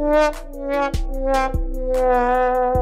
yeah, yeah, yeah.